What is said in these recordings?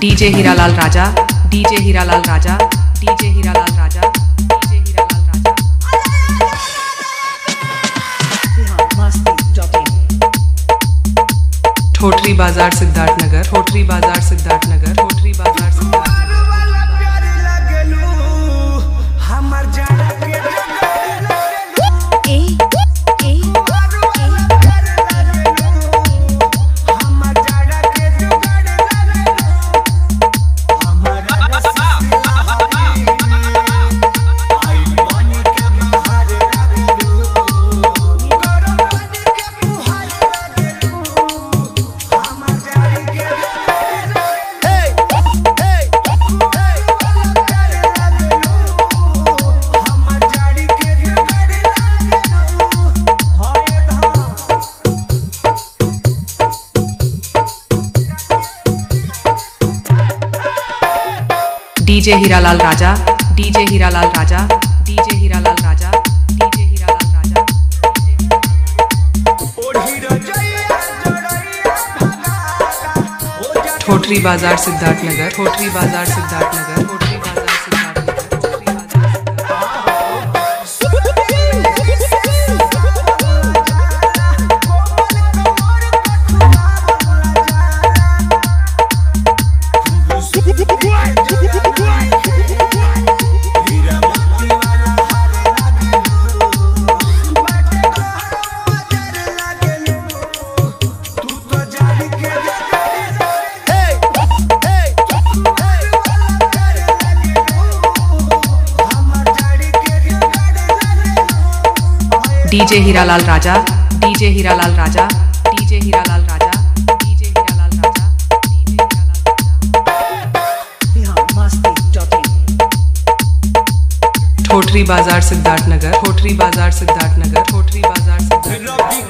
DJ Hiralal Raja DJ Hiralal Raja DJ Hiralal Raja DJ Hiralal Raja. Thotri Bazar Siddharth Nagar Thotri Bazar Siddharth DJ Hiralal Raja, DJ Hiralal Raja, DJ Hiralal Raja, DJ Hiralal Raja. Thothri Bazar Siddharth Nagar Thothri Bazar Siddharth Nagar Thothri DJ Hiralal Raja, DJ Hiralal Raja, DJ Hiralal Raja, DJ Hiralal Raja, DJ Hiralal Raja. biharmasti.in Thothri Bazar Siddharthnagar Thothri बाज़ार Siddharth Nagar Thothri Bazar Siddharth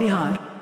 bihar